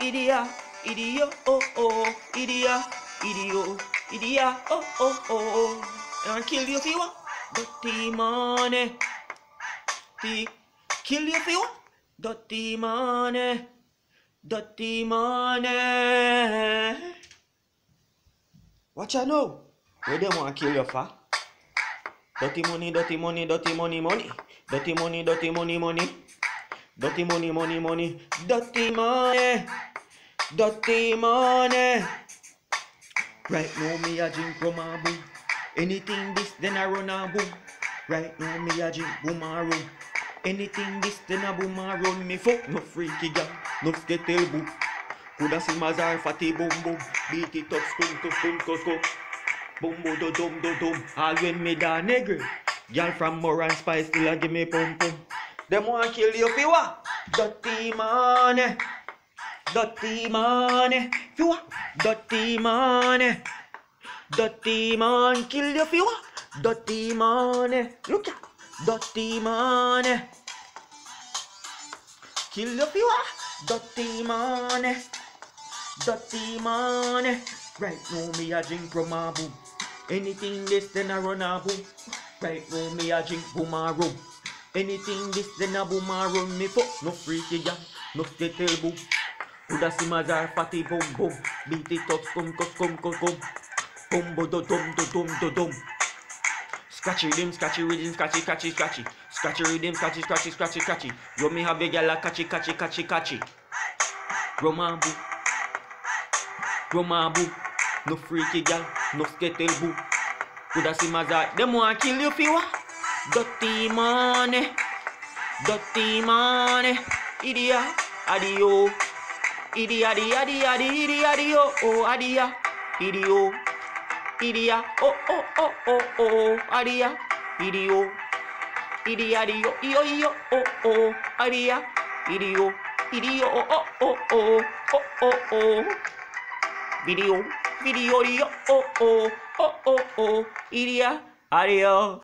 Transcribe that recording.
idia, idio, oh oh, idia, idio, idia, oh oh oh. And kill you if you want, dirty money. T, kill you if you want, dirty money, dirty money. Watch out now. Where them want to kill you for? Dirty money, dirty money, dirty money, money. Dirty money, dirty money, money. Dirty money, money, money. Dirty money. Dirty money. Right now me a drink rum and boom. Anything this then I run and boom. Right now me a drink boom and rum. Anything this then I boom and run. Me fuck no freaky girl, no skittle boom. Coulda see Mazar fatty boom boom. Beat it up, skum to skum to skum. Boom boom do dum do dum. All when me da nigga. Girl from Moran Spice still a give me pum pum. Them want kill you fi what? Dirty money. Dirty money. Fi what? Dirty money. Dirty man kill you fi what? Dirty money. Look at dirty money. Kill you fi what? Dirty money. Dirty money. Right now me a drink from a boom. Anything this then I run a boom. Right now me a drink boom a rum. Anything this then a boom a run. Me fuck no freaky ya, no skittle boom. Coulda see Mazar fatty boom boom. Beat it up scum scum scum scum scum. Boom bo do dum do dum do dum. Scratchy rhythm, scratchy rhythm, scratchy catchy scratchy. Scratchy rhythm, scratchy scratchy scratchy scratchy. You me have a gyal a catchy catchy catchy catchy. Roman boo. No freaky gal, no skittle boo. Coulda see Mazar, them want kill you fi what? Dirty money. Idia, adio, idia, adia, adia, adia, idia, adio, oh, adia, idio, idia, oh, oh, oh, oh, oh, adia, idio, idia, adio, io, io, oh, oh, adia, idio, idio, oh, oh, oh, oh, oh, oh, oh. Video, video, oh, oh, oh, oh, oh, idia, adio.